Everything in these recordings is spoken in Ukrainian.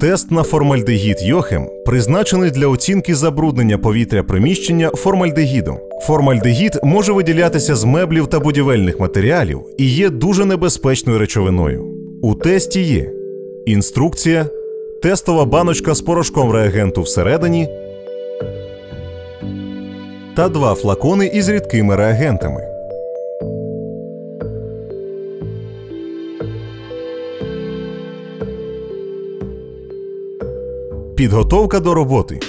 Тест на формальдегід Йохем призначений для оцінки забруднення повітря приміщення формальдегідом. Формальдегід може виділятися з меблів та будівельних матеріалів і є дуже небезпечною речовиною. У тесті є інструкція, тестова баночка з порошком реагенту всередині та два флакони із рідкими реагентами. Підготовка до роботи.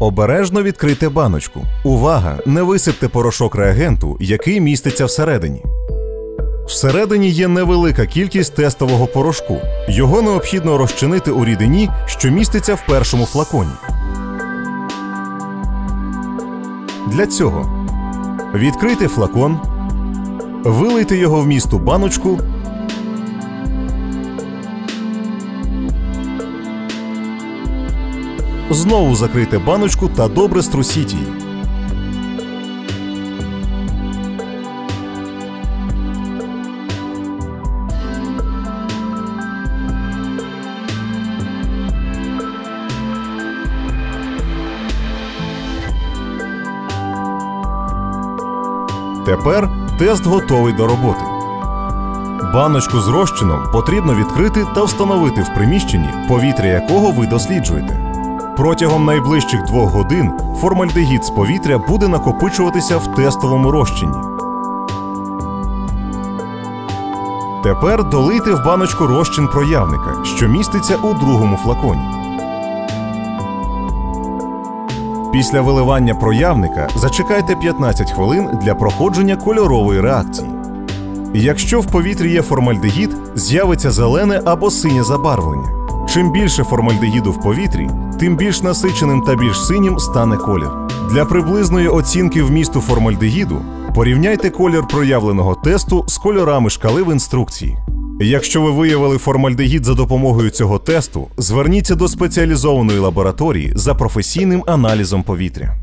Обережно відкрийте баночку. Увага! Не висипте порошок реагенту, який міститься всередині. Всередині є невелика кількість тестового порошку. Його необхідно розчинити у рідині, що міститься в першому флаконі. Для цього відкрийте флакон, вилийте його в місту баночку. Знову закрийте баночку та добре струсіть її. Тепер тест готовий до роботи. Баночку з розчином потрібно відкрити та встановити в приміщенні, повітря якого ви досліджуєте. Протягом найближчих двох годин формальдегід з повітря буде накопичуватися в тестовому розчині. Тепер долийте в баночку розчин проявника, що міститься у другому флаконі. Після виливання проявника зачекайте 15 хвилин для проходження кольорової реакції. Якщо в повітрі є формальдегід, з'явиться зелене або синє забарвлення. Чим більше формальдегіду в повітрі, тим більш насиченим та більш синім стане колір. Для приблизної оцінки вмісту формальдегіду порівняйте колір проявленого тесту з кольорами шкали в інструкції. Якщо ви виявили формальдегід за допомогою цього тесту, зверніться до спеціалізованої лабораторії за професійним аналізом повітря.